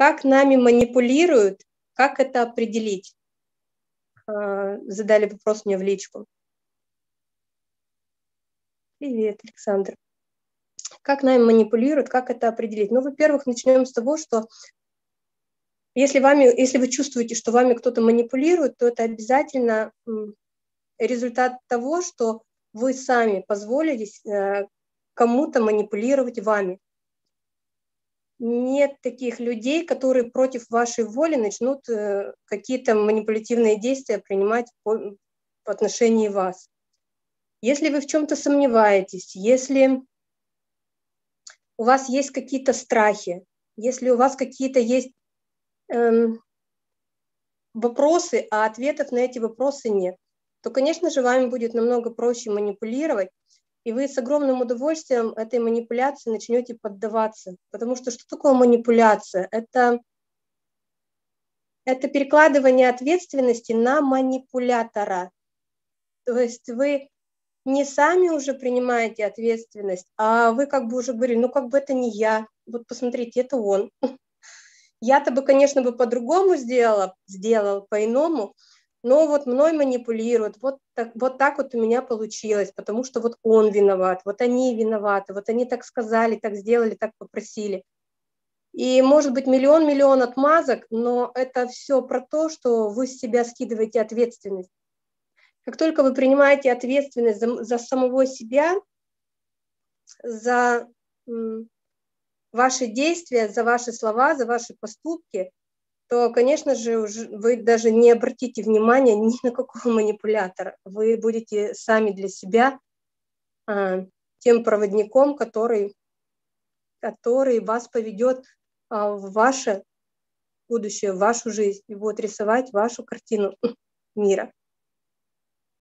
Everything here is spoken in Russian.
Как нами манипулируют, как это определить? А, задали вопрос мне в личку. Привет, Александр. Как нами манипулируют, как это определить? Ну, во-первых, начнем с того, что если, вами, если вы чувствуете, что вами кто-то манипулирует, то это обязательно результат того, что вы сами позволили э, кому-то манипулировать вами. Нет таких людей, которые против вашей воли начнут э, какие-то манипулятивные действия принимать по, по отношению вас. Если вы в чем-то сомневаетесь, если у вас есть какие-то страхи, если у вас какие-то есть эм, вопросы, а ответов на эти вопросы нет, то, конечно же, вами будет намного проще манипулировать, и вы с огромным удовольствием этой манипуляции начнете поддаваться. Потому что что такое манипуляция? Это, это перекладывание ответственности на манипулятора. То есть вы не сами уже принимаете ответственность, а вы как бы уже говорили, ну как бы это не я, вот посмотрите, это он. Я-то бы, конечно, бы по-другому сделала, сделал по-иному, но вот мной манипулируют, вот так, вот так вот у меня получилось, потому что вот он виноват, вот они виноваты, вот они так сказали, так сделали, так попросили. И может быть миллион-миллион отмазок, но это все про то, что вы с себя скидываете ответственность. Как только вы принимаете ответственность за, за самого себя, за ваши действия, за ваши слова, за ваши поступки, то, конечно же, вы даже не обратите внимания ни на какого манипулятора. Вы будете сами для себя а, тем проводником, который, который вас поведет а, в ваше будущее, в вашу жизнь и будет рисовать вашу картину мира.